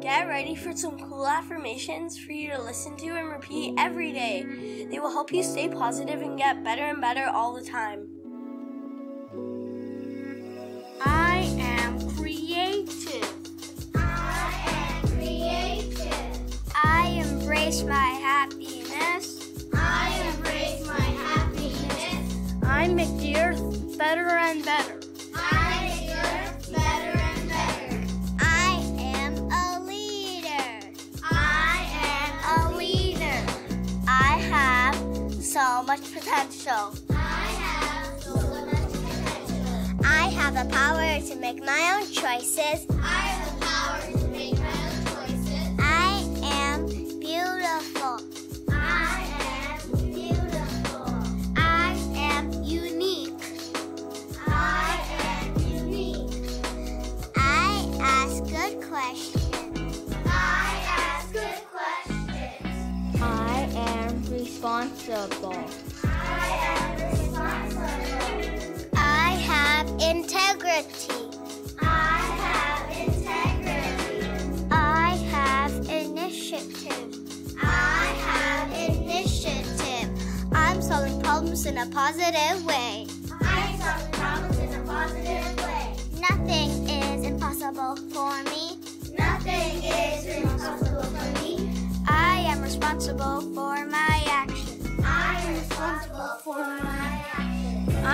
Get ready for some cool affirmations for you to listen to and repeat every day. They will help you stay positive and get better and better all the time. I am creative. I am creative. I embrace my happiness. I embrace my happiness. I make the earth better and better. So much potential. I have so much potential. I have the power to make my own choices. I have the power to make my own choices. I am beautiful. I am beautiful. I am unique. I am unique. I ask good questions. Responsible. I am responsible. I have integrity. I have integrity. I have initiative. I have Initiative. I'm solving problems in a positive way. I solve problems in a positive way. Nothing is impossible for me. Nothing is impossible for me. I am responsible for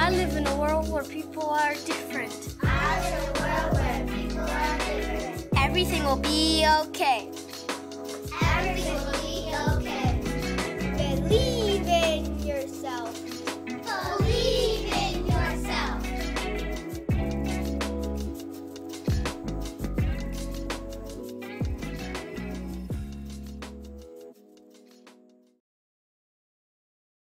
I live in a world where people are different. I live in a world where people are different. Everything will be okay.